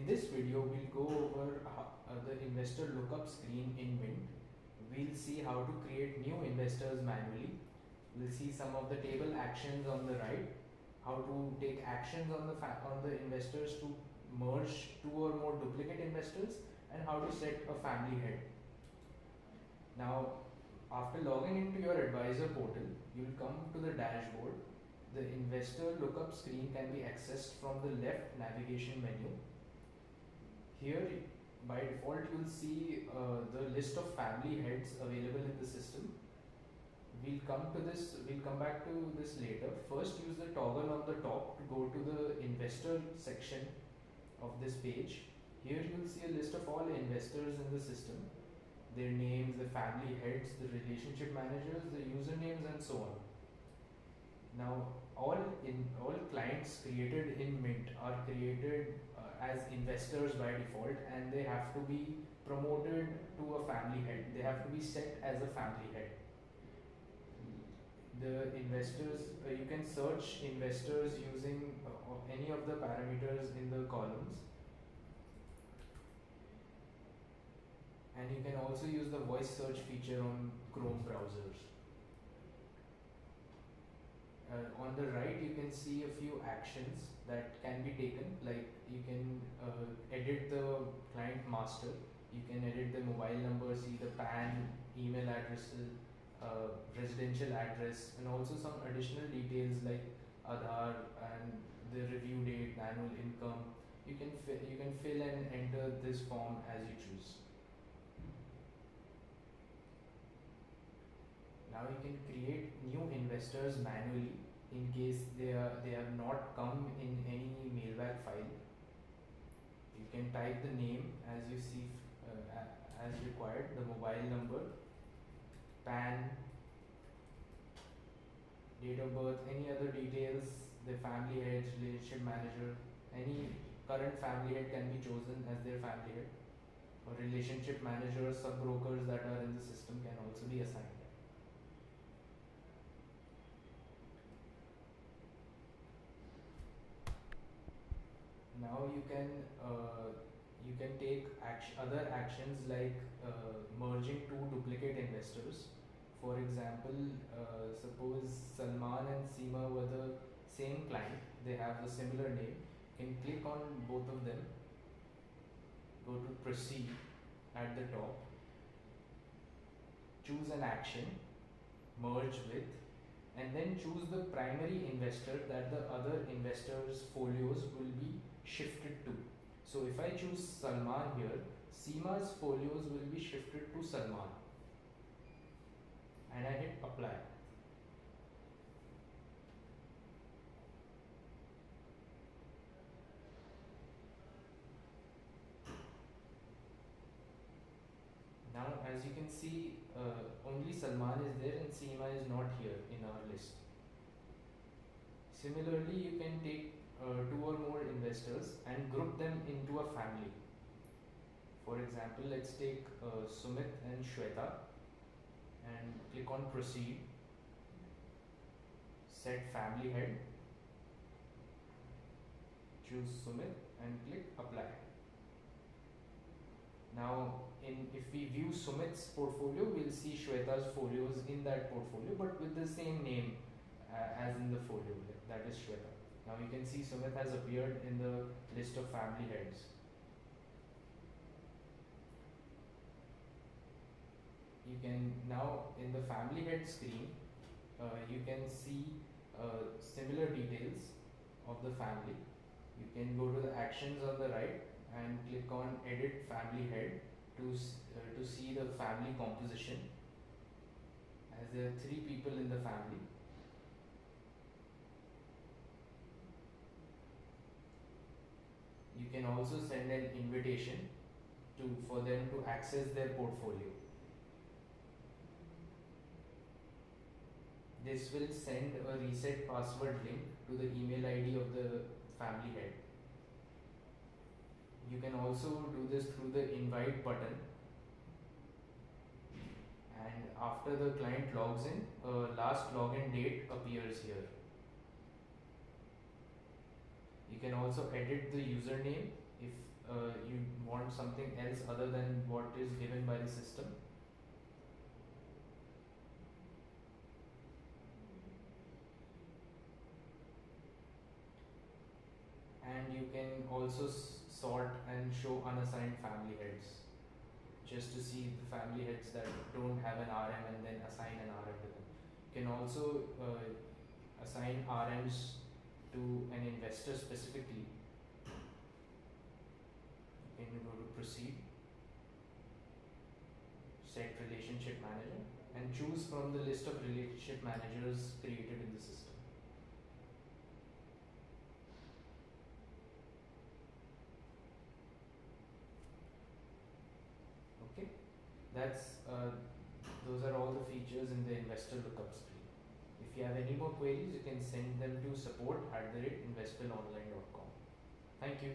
In this video, we'll go over uh, the investor lookup screen in Mint. We'll see how to create new investors manually. We'll see some of the table actions on the right, how to take actions on the on the investors to merge two or more duplicate investors, and how to set a family head. Now, after logging into your advisor portal, you'll come to the dashboard. The investor lookup screen can be accessed from the left navigation menu. Here, by default, you'll see uh, the list of family heads available in the system. We'll come to this, we'll come back to this later. First, use the toggle on the top to go to the investor section of this page. Here, you'll see a list of all investors in the system their names, the family heads, the relationship managers, the usernames, and so on. Now, all in all clients created in Mint are created as investors by default, and they have to be promoted to a family head. They have to be set as a family head. The investors, uh, you can search investors using uh, any of the parameters in the columns and you can also use the voice search feature on Chrome browsers. Uh, on the right you can see a few actions that can be taken like edit the client master, you can edit the mobile number, see the PAN, email addresses, uh, residential address and also some additional details like Aadhaar and the review date, annual income. You can, you can fill and enter this form as you choose. Now you can create new investors manually in case they are they have not come in any mailbag file. Can type the name as you see uh, as required, the mobile number, PAN, date of birth, any other details, the family head, relationship manager, any current family head can be chosen as their family head. Or relationship managers, sub brokers that are in the system can also be assigned. Now you can uh, you can take act other actions like uh, merging two duplicate investors. For example uh, suppose Salman and Seema were the same client they have a similar name. You can click on both of them? Go to proceed at the top. Choose an action merge with and then choose the primary investor that the other investors folios will be shifted to. So if I choose Salman here, Seema's folios will be shifted to Salman. And I hit apply. Now as you can see, uh, only Salman is there and Seema is not here in our list. Similarly, you can take uh, two or more investors and group them into a family. For example, let's take uh, Sumit and Shweta and click on proceed, set family head, choose Sumit and click apply. Now, in if we view Sumit's portfolio, we'll see Shweta's folios in that portfolio, but with the same name uh, as in the folio, that is Shweta. Now you can see Sumit has appeared in the list of family heads. You can now in the family head screen, uh, you can see uh, similar details of the family. You can go to the actions on the right and click on edit family head to, uh, to see the family composition as there are three people in the family you can also send an invitation to for them to access their portfolio. This will send a reset password link to the email ID of the family head. You can also do this through the invite button and after the client logs in, a last login date appears here. You can also edit the username if uh, you want something else other than what is given by the system. And you can also sort and show unassigned family heads just to see the family heads that don't have an RM and then assign an RM to them. You can also uh, assign RMs to an investor specifically. You can go to proceed, set relationship manager and choose from the list of relationship managers created in the system. Okay, that's uh, those are all the features in the investor lookup screen. If you have any more queries, you can send them to support at the rate investoronline.com. Thank you.